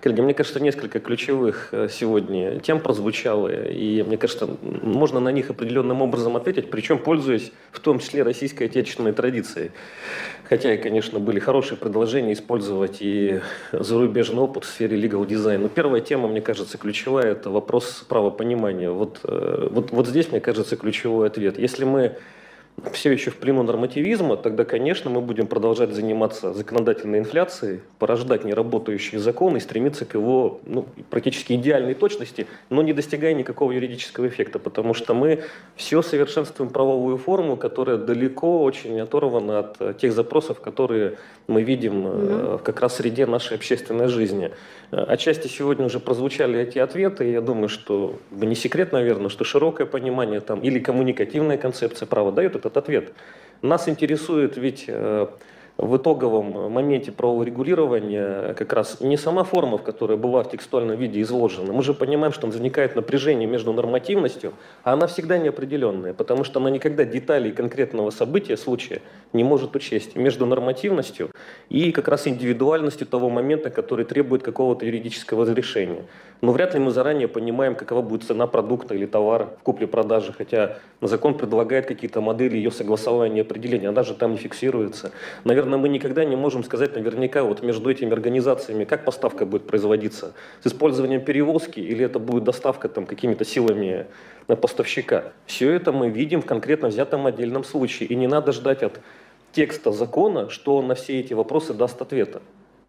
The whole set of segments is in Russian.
Коллеги, мне кажется, несколько ключевых э, сегодня тем прозвучало, и мне кажется, можно на них определенным образом ответить, причем пользуясь в том числе российской отечественной традицией. Хотя, конечно, были хорошие предложения использовать и зарубежный опыт в сфере legal design. Но первая тема, мне кажется, ключевая – это вопрос правопонимания. Вот, э, вот, вот здесь, мне кажется, ключевой ответ. Если мы все еще в плену нормативизма, тогда, конечно, мы будем продолжать заниматься законодательной инфляцией, порождать неработающий закон и стремиться к его ну, практически идеальной точности, но не достигая никакого юридического эффекта, потому что мы все совершенствуем правовую форму, которая далеко очень оторвана от тех запросов, которые мы видим mm-hmm. как раз среде нашей общественной жизни. Отчасти сегодня уже прозвучали эти ответы, и я думаю, что не секрет, наверное, что широкое понимание там, или коммуникативная концепция права дает этот ответ. Нас интересует ведь э, в итоговом моменте правового регулирования как раз не сама форма, в которой была в текстуальном виде изложена. Мы же понимаем, что возникает напряжение между нормативностью, а она всегда неопределенная, потому что она никогда деталей конкретного события, случая не может учесть между нормативностью и как раз индивидуальностью того момента, который требует какого-то юридического разрешения. Но вряд ли мы заранее понимаем, какова будет цена продукта или товара в купле-продаже, хотя закон предлагает какие-то модели ее согласования определения, она же там не фиксируется. Наверное, мы никогда не можем сказать наверняка вот между этими организациями, как поставка будет производиться, с использованием перевозки или это будет доставка там какими-то силами поставщика. Все это мы видим в конкретно взятом отдельном случае, и не надо ждать от текста закона, что он на все эти вопросы даст ответа.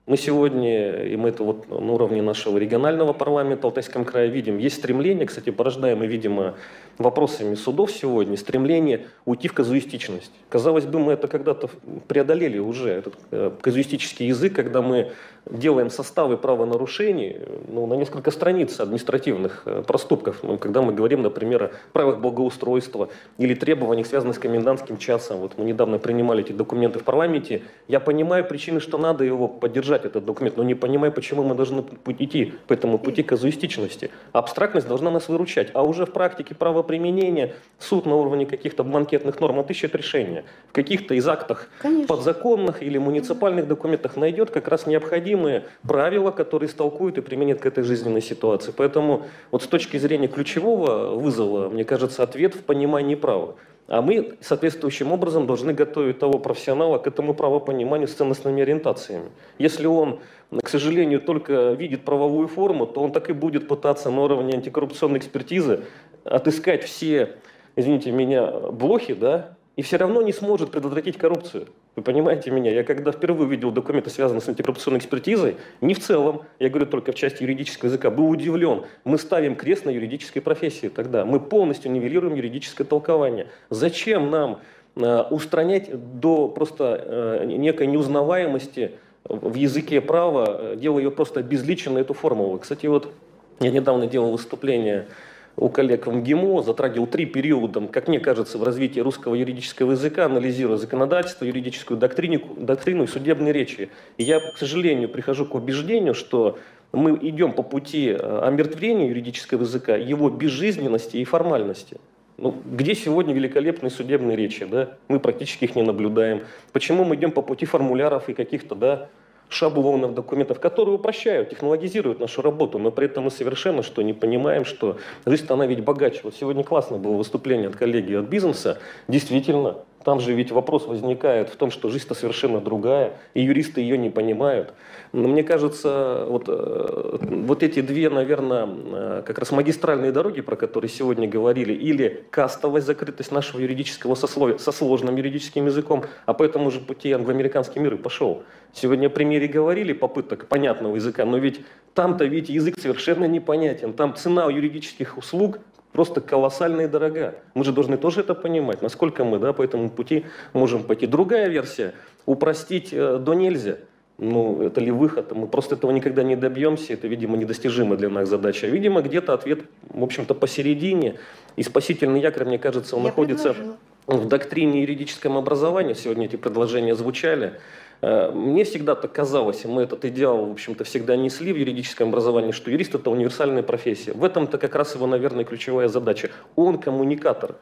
Мы сегодня, и мы это вот на уровне нашего регионального парламента Алтайском крае видим, есть стремление, кстати, порождаемое, видимо, вопросами судов сегодня, стремление уйти в казуистичность. Казалось бы, мы это когда-то преодолели уже, этот э, казуистический язык, когда мы делаем составы правонарушений ну, на несколько страниц административных э, проступков, ну, когда мы говорим, например, о правилах благоустройства или требованиях, связанных с комендантским часом. Вот мы недавно принимали эти документы в парламенте. Я понимаю причины, что надо его поддержать, этот документ, но не понимаю, почему мы должны идти по этому пути казуистичности. Абстрактность должна нас выручать, а уже в практике правоприменения суд на уровне каких-то банкетных норм отыщет решение. В каких-то из актах Конечно. подзаконных или муниципальных документах найдет как раз необходимые правила, которые истолкуют и применят к этой жизненной ситуации. Поэтому вот с точки зрения ключевого вызова, мне кажется, ответ в понимании права. А мы соответствующим образом должны готовить того профессионала к этому правопониманию с ценностными ориентациями. Если он, к сожалению, только видит правовую форму, то он так и будет пытаться на уровне антикоррупционной экспертизы отыскать все, извините меня, блохи, да, и все равно не сможет предотвратить коррупцию. Вы понимаете меня? Я когда впервые увидел документы, связанные с антикоррупционной экспертизой, не в целом, я говорю только в части юридического языка, был удивлен. Мы ставим крест на юридической профессии тогда. Мы полностью нивелируем юридическое толкование. Зачем нам э, устранять до просто э, некой неузнаваемости в языке права, э, делая ее просто обезличенной, эту формулу? Кстати, вот я недавно делал выступление у коллег в МГИМО, затрагивал три периода, как мне кажется, в развитии русского юридического языка, анализируя законодательство, юридическую доктрину, доктрину и судебные речи. И я, к сожалению, прихожу к убеждению, что мы идем по пути э, омертвления юридического языка, его безжизненности и формальности. Ну, где сегодня великолепные судебные речи? Да? Мы практически их не наблюдаем. Почему мы идем по пути формуляров и каких-то да, шаблонов документов, которые упрощают, технологизируют нашу работу, но при этом мы совершенно что не понимаем, что жизнь ведь богаче. Вот сегодня классно было выступление от коллеги от бизнеса. Действительно, там же ведь вопрос возникает в том, что жизнь-то совершенно другая, и юристы ее не понимают. Но мне кажется, вот, э, вот эти две, наверное, э, как раз магистральные дороги, про которые сегодня говорили, или кастовая закрытость нашего юридического сословия со сложным юридическим языком, а по этому же пути англоамериканский мир и пошел. Сегодня о примере говорили попыток понятного языка, но ведь там-то ведь язык совершенно непонятен. Там цена юридических услуг просто колоссальная и дорога. Мы же должны тоже это понимать, насколько мы да, по этому пути можем пойти. Другая версия – упростить э, до нельзя. Ну, это ли выход? Мы просто этого никогда не добьемся. Это, видимо, недостижимая для нас задача. Видимо, где-то ответ, в общем-то, посередине. И спасительный якорь, мне кажется, он Я находится предложила. В доктрине юридическом образования. Сегодня эти предложения звучали. Э, мне всегда так казалось, и мы этот идеал, в общем-то, всегда несли в юридическом образовании, что юрист – это универсальная профессия. В этом-то как раз его, наверное, ключевая задача. Он коммуникатор.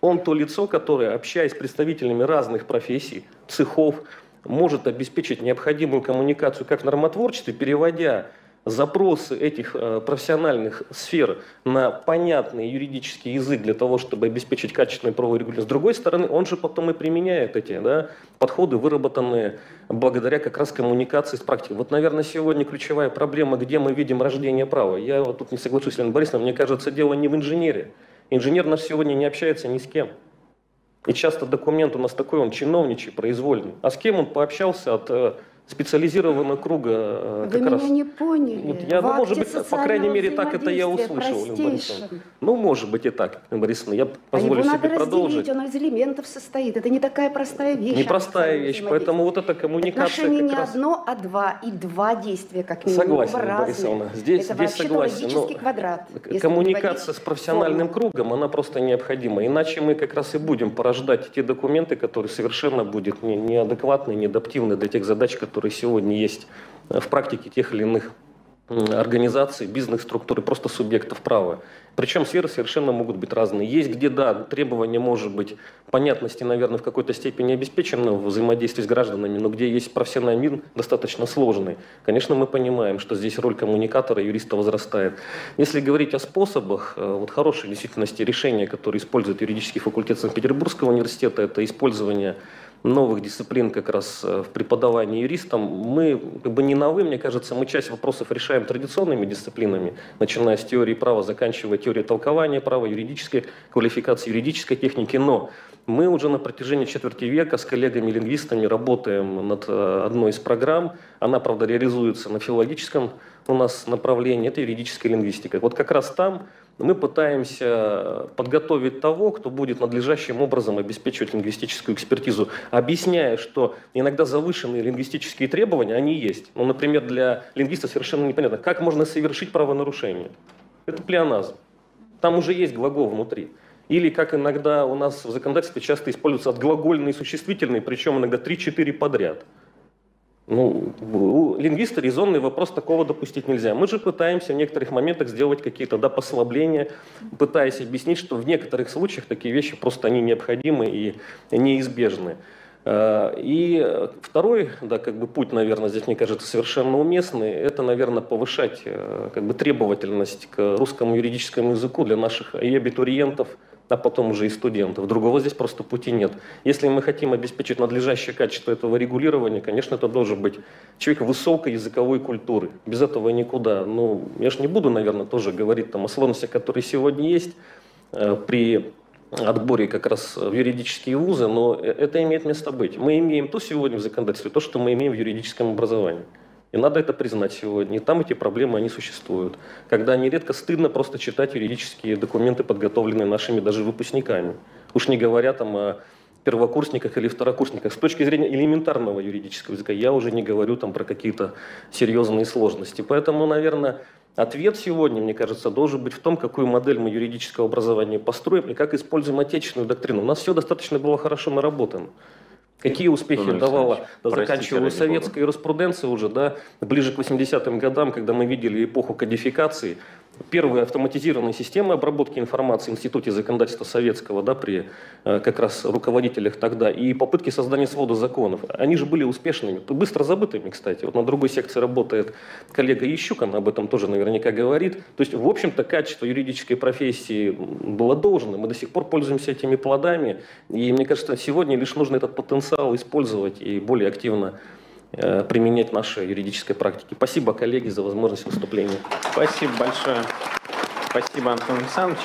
Он то лицо, которое, общаясь с представителями разных профессий, цехов, может обеспечить необходимую коммуникацию как в нормотворчестве, переводя запросы этих э, профессиональных сфер на понятный юридический язык для того, чтобы обеспечить качественное правовое регулирование. С другой стороны, он же потом и применяет эти да, подходы, выработанные благодаря как раз коммуникации с практикой. Вот, наверное, сегодня ключевая проблема, где мы видим рождение права. Я вот тут не соглашусь с Леной Борисовной, мне кажется, дело не в инженере. Инженер наш сегодня не общается ни с кем. И часто документ у нас такой, он чиновничий, произвольный. А с кем он пообщался от э, специализированного круга. Э, Вы меня раз. не поняли. Вот я, ну, может быть, по крайней мере, так это я услышал, Ну, может быть, и так, Борисовна. Я позволю а себе надо продолжить. Разделить, он из элементов состоит. Это не такая простая вещь. Непростая вещь, поэтому вот эта коммуникация Отношения не раз... одно, а два. И два действия, как минимум. Согласен, Борисовна. Здесь, это здесь согласен. Но квадрат. Коммуникация с профессиональным форму. кругом, она просто необходима. Иначе мы как раз и будем порождать те документы, которые совершенно будут неадекватны, неадаптивны для тех задач, которые сегодня есть э, в практике тех или иных организаций, бизнес-структур и просто субъектов права. Причем сферы совершенно могут быть разные. Есть где, да, требования, может быть, понятности, наверное, в какой-то степени обеспечены в взаимодействии с гражданами, но где есть профессиональный мир достаточно сложный. Конечно, мы понимаем, что здесь роль коммуникатора, юриста возрастает. Если говорить о способах, э, вот хорошие действительности решения, которые использует юридический факультет Санкт-Петербургского университета, это использование новых дисциплин как раз э, в преподавании юристам, мы как бы не новые, мне кажется, мы часть вопросов решаем традиционными дисциплинами, начиная с теории права, заканчивая теорией толкования права, юридической квалификации, юридической техники, но мы уже на протяжении четверти века с коллегами-лингвистами работаем над э, одной из программ. Она, правда, реализуется на филологическом у нас направлении, это юридическая лингвистика. Вот как раз там мы пытаемся подготовить того, кто будет надлежащим образом обеспечивать лингвистическую экспертизу, объясняя, что иногда завышенные лингвистические требования, они есть. Ну, например, для лингвиста совершенно непонятно, как можно совершить правонарушение. Это плеоназм. Там уже есть глагол внутри. Или, как иногда у нас в законодательстве часто используются отглагольные и существительные, причем иногда 3-4 подряд. Ну, у лингвиста резонный вопрос такого допустить нельзя. Мы же пытаемся в некоторых моментах сделать какие-то да, послабления, пытаясь объяснить, что в некоторых случаях такие вещи просто они необходимы и неизбежны. А, и второй, да, как бы путь, наверное, здесь, мне кажется, совершенно уместный, это, наверное, повышать э, как бы, требовательность к русскому юридическому языку для наших и абитуриентов, а потом уже и студентов. Другого здесь просто пути нет. Если мы хотим обеспечить надлежащее качество этого регулирования, конечно, это должен быть человек высокой языковой культуры. Без этого никуда. Ну, я же не буду, наверное, тоже говорить там, о сложностях, которые сегодня есть э, при отборе как раз в юридические вузы, но э, это имеет место быть. Мы имеем то сегодня в законодательстве, то, что мы имеем в юридическом образовании. И надо это признать сегодня. И там эти проблемы, они существуют. Когда нередко стыдно просто читать юридические документы, подготовленные нашими даже выпускниками. Уж не говоря там о первокурсниках или второкурсниках. С точки зрения элементарного юридического языка я уже не говорю там про какие-то серьезные сложности. Поэтому, наверное, ответ сегодня, мне кажется, должен быть в том, какую модель мы юридического образования построим и как используем отечественную доктрину. У нас все достаточно было хорошо наработано. Какие успехи Владимир давала, да, заканчивая советская юриспруденция уже, да, ближе к 80-м годам, когда мы видели эпоху кодификации, первые автоматизированные системы обработки информации в Институте законодательства советского, да, при э, как раз руководителях тогда, и попытки создания свода законов, они же были успешными, быстро забытыми, кстати. Вот на другой секции работает коллега Ищук, она об этом тоже наверняка говорит. То есть, в общем-то, качество юридической профессии было должно. Мы до сих пор пользуемся этими плодами, и мне кажется, сегодня лишь нужно этот потенциал использовать и более активно применять в нашей юридической практике. Спасибо, коллеги, за возможность выступления. Спасибо большое. Спасибо, Антон Александрович.